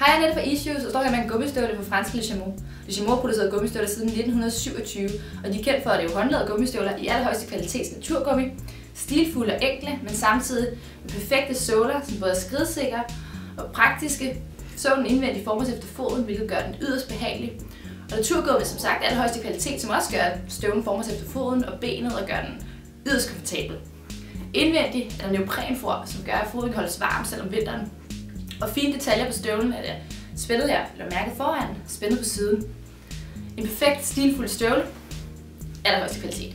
Hej, jeg er Nette fra Issues og står her med en gummistøvle fra franske Le Chameau. Le Chameau har produceret gummistøvler siden 1927, og de er kendt for at lave håndlavede gummistøvler i allerhøjeste kvalitets naturgummi. Stilfulde og enkle, men samtidig med perfekte såler, som både er skridsikre og praktiske. Sålen indvendigt formes efter foden, hvilket gør den yderst behagelig. Og naturgummi er som sagt allerhøjeste kvalitet, som også gør, at støvlen formes efter foden og benet og gør den yderst komfortabel. Indvendigt er der neoprenfor, som gør, at foden holdes varm selv om vinteren. Og fine detaljer på støvlen er det spændet her, eller mærket foran, spændet på siden. En perfekt stilfuld støvle, allerhøjeste kvalitet.